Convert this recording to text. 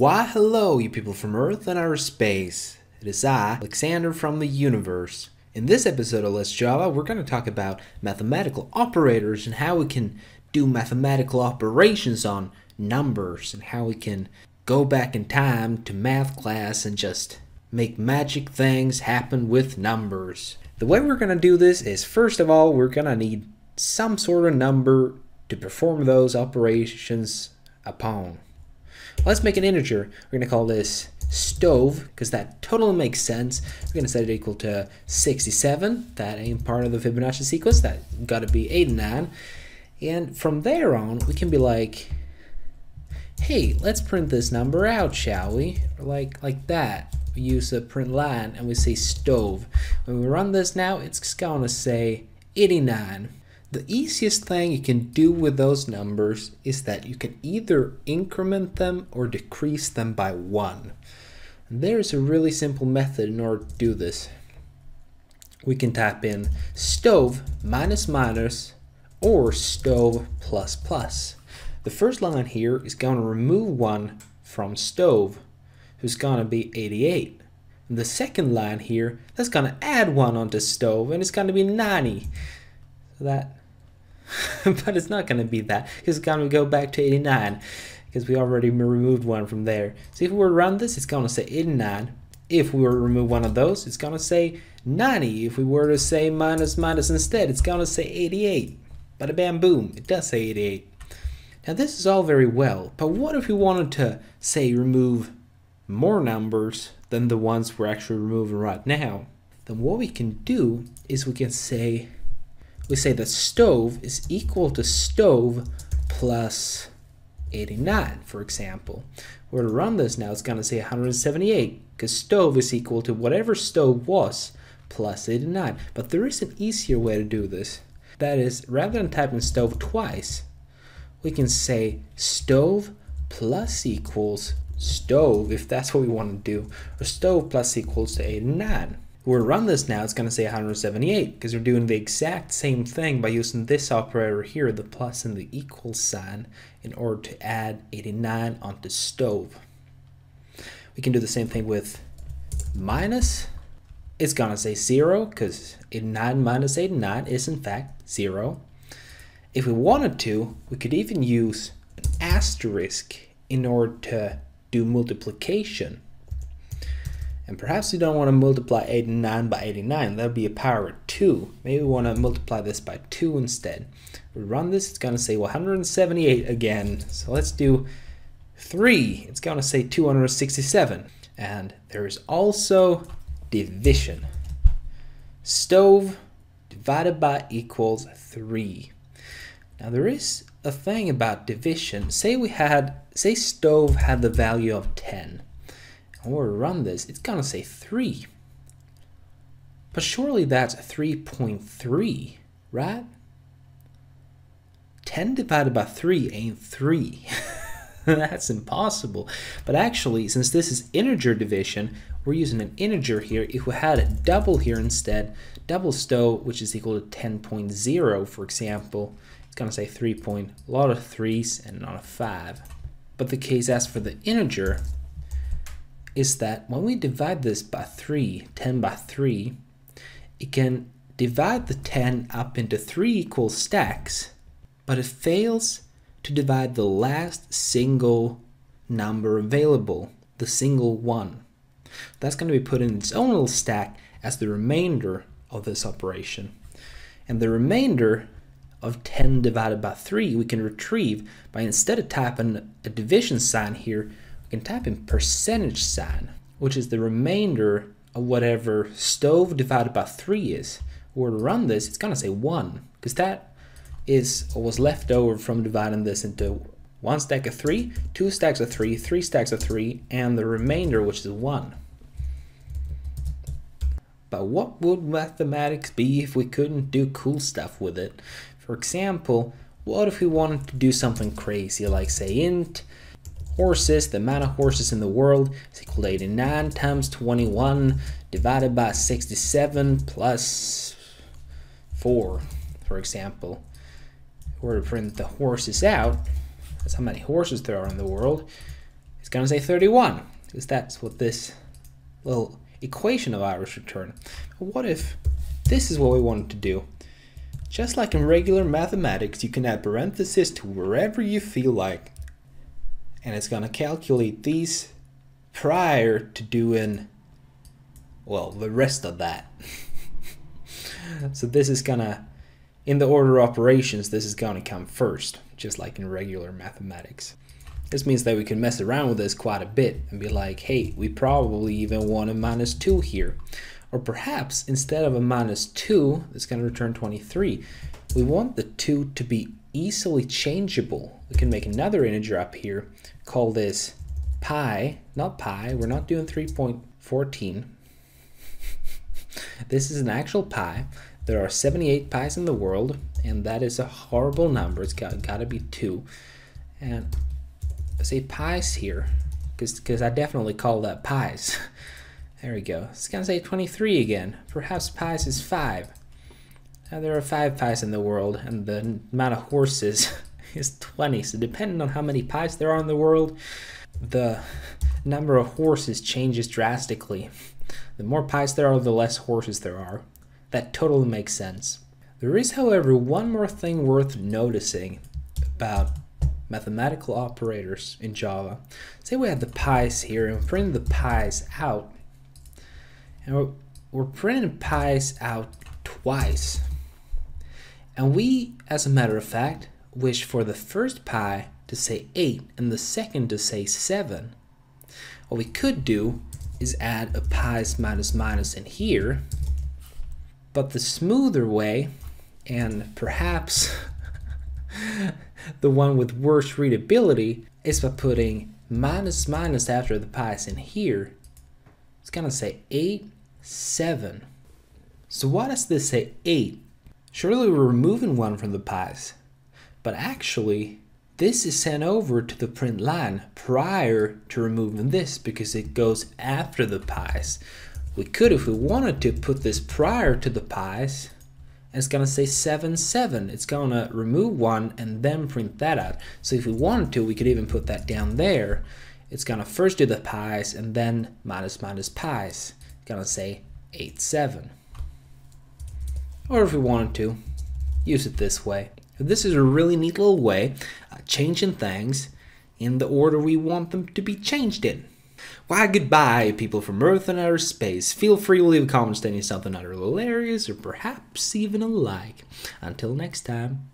Why hello you people from Earth and outer space. It is I, Alexander from the Junivörs. In this episode of Let's Java, we're going to talk about mathematical operators and how we can do mathematical operations on numbers and how we can go back in time to math class and just make magic things happen with numbers. The way we're going to do this is first of all, we're going to need some sort of number to perform those operations upon. Let's make an integer. We're going to call this stove because that totally makes sense. We're going to set it equal to 67. That ain't part of the Fibonacci sequence. That got to be 89. And from there on, we can be like, hey, let's print this number out, shall we? Like, like that. We use a print line and we say stove. When we run this now, it's going to say 89. The easiest thing you can do with those numbers is that you can either increment them or decrease them by 1. There's a really simple method in order to do this. We can type in stove minus minus or stove plus plus. The first line here is going to remove 1 from stove, who's going to be 88. And the second line here, that's going to add 1 onto stove, and it's going to be 90. So that but it's not going to be that it's going to go back to 89 because we already removed one from there. So if we were to run this, it's going to say 89. If we were to remove one of those, it's going to say 90. If we were to say minus minus instead, it's going to say 88. Bada bam boom, it does say 88. Now this is all very well, but what if we wanted to, say, remove more numbers than the ones we're actually removing right now? Then what we can do is we can say we say that stove is equal to stove plus 89, for example. We're to run this now, it's going to say 178, because stove is equal to whatever stove was plus 89. But there is an easier way to do this. That is, rather than typing stove twice, we can say stove plus equals stove, if that's what we want to do, or stove plus equals to 89 we run this now, it's going to say 178 because we're doing the exact same thing by using this operator here, the plus and the equal sign, in order to add 89 onto stove. We can do the same thing with minus. It's going to say 0 because 89 minus 89 is in fact 0. If we wanted to, we could even use an asterisk in order to do multiplication. And perhaps we don't want to multiply 89 by 89. That would be a power of 2. Maybe we want to multiply this by 2 instead. We run this, it's going to say 178 again. So let's do 3. It's going to say 267. And there is also division. Stove divided by equals 3. Now there is a thing about division. Say we had, say stove had the value of 10 or run this, it's gonna say 3. But surely that's 3.3, right? 10 divided by 3 ain't 3. that's impossible. But actually, since this is integer division, we're using an integer here. If we had a double here instead, double stove, which is equal to 10.0, for example, it's going to say 3 point, a lot of 3's and not a 5. But the case as for the integer, is that when we divide this by 3, 10 by 3, it can divide the 10 up into three equal stacks, but it fails to divide the last single number available, the single one. That's going to be put in its own little stack as the remainder of this operation. And the remainder of 10 divided by 3 we can retrieve by instead of typing a division sign here, can type in percentage sign, which is the remainder of whatever stove divided by 3 is. Or to run this, it's going to say 1, because that is what was left over from dividing this into one stack of 3, two stacks of 3, three stacks of 3, and the remainder, which is 1. But what would mathematics be if we couldn't do cool stuff with it? For example, what if we wanted to do something crazy, like say int horses, the amount of horses in the world is equal to 89 times 21 divided by 67 plus 4, for example. If we were to print the horses out, that's how many horses there are in the world, it's gonna say 31, because that's what this little equation of ours return. What if this is what we wanted to do? Just like in regular mathematics, you can add parentheses to wherever you feel like. And it's gonna calculate these prior to doing, well, the rest of that. so this is gonna, in the order of operations, this is gonna come first, just like in regular mathematics. This means that we can mess around with this quite a bit and be like, hey, we probably even want a minus 2 here. Or perhaps instead of a minus 2, it's going to return 23, we want the 2 to be easily changeable. We can make another integer up here, call this pi, not pi, we're not doing 3.14. this is an actual pi. There are 78 pi's in the world, and that is a horrible number. It's got, got to be 2. And say pies here because I definitely call that pies. there we go. It's gonna say 23 again. Perhaps pies is 5. There are 5 pies in the world and the amount of horses is 20. So depending on how many pies there are in the world, the number of horses changes drastically. The more pies there are, the less horses there are. That totally makes sense. There is, however, one more thing worth noticing about mathematical operators in Java. Say we have the pies here and print the pies out. And we're, we're printing pies out twice. And we, as a matter of fact, wish for the first pi to say 8 and the second to say 7. What we could do is add a pi's minus minus in here. But the smoother way, and perhaps the one with worse readability is by putting minus minus after the pi's in here. It's gonna say 8, 7. So why does this say 8? Surely we're removing one from the pies. But actually, this is sent over to the print line prior to removing this because it goes after the pies. We could, if we wanted to, put this prior to the pies. It's gonna say 7 7 it's gonna remove one and then print that out. So if we wanted to we could even put that down there. It's gonna first do the pies and then minus minus pies. It's gonna say 8 7 or if we wanted to use it this way this is a really neat little way of changing things in the order we want them to be changed in why, goodbye, people from Earth and outer space. Feel free to leave a comment stating something utterly hilarious or perhaps even a like. Until next time.